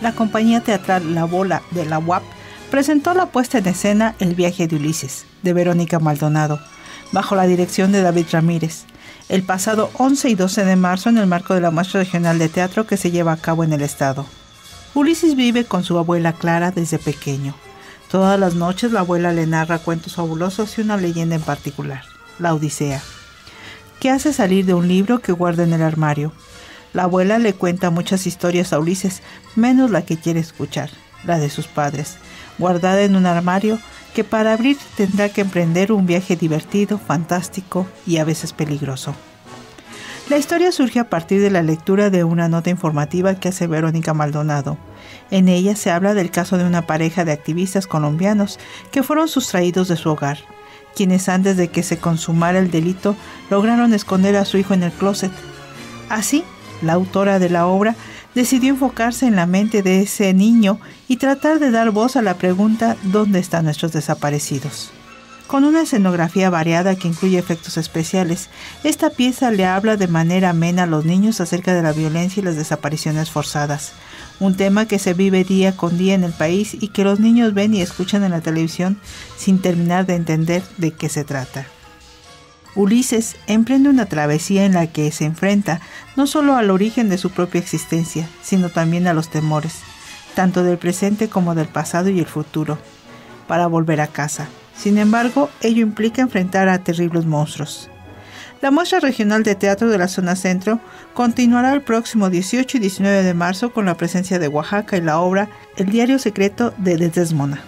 la compañía teatral La Bola de la UAP presentó la puesta en escena El viaje de Ulises, de Verónica Maldonado, bajo la dirección de David Ramírez, el pasado 11 y 12 de marzo en el marco de la muestra regional de teatro que se lleva a cabo en el estado. Ulises vive con su abuela Clara desde pequeño. Todas las noches la abuela le narra cuentos fabulosos y una leyenda en particular, la Odisea, que hace salir de un libro que guarda en el armario. La abuela le cuenta muchas historias a Ulises, menos la que quiere escuchar, la de sus padres, guardada en un armario que para abrir tendrá que emprender un viaje divertido, fantástico y a veces peligroso. La historia surge a partir de la lectura de una nota informativa que hace Verónica Maldonado. En ella se habla del caso de una pareja de activistas colombianos que fueron sustraídos de su hogar, quienes antes de que se consumara el delito lograron esconder a su hijo en el closet. Así, la autora de la obra decidió enfocarse en la mente de ese niño y tratar de dar voz a la pregunta ¿dónde están nuestros desaparecidos? Con una escenografía variada que incluye efectos especiales, esta pieza le habla de manera amena a los niños acerca de la violencia y las desapariciones forzadas, un tema que se vive día con día en el país y que los niños ven y escuchan en la televisión sin terminar de entender de qué se trata. Ulises emprende una travesía en la que se enfrenta no solo al origen de su propia existencia, sino también a los temores, tanto del presente como del pasado y el futuro, para volver a casa. Sin embargo, ello implica enfrentar a terribles monstruos. La muestra regional de teatro de la zona centro continuará el próximo 18 y 19 de marzo con la presencia de Oaxaca y la obra El diario secreto de Desdemona.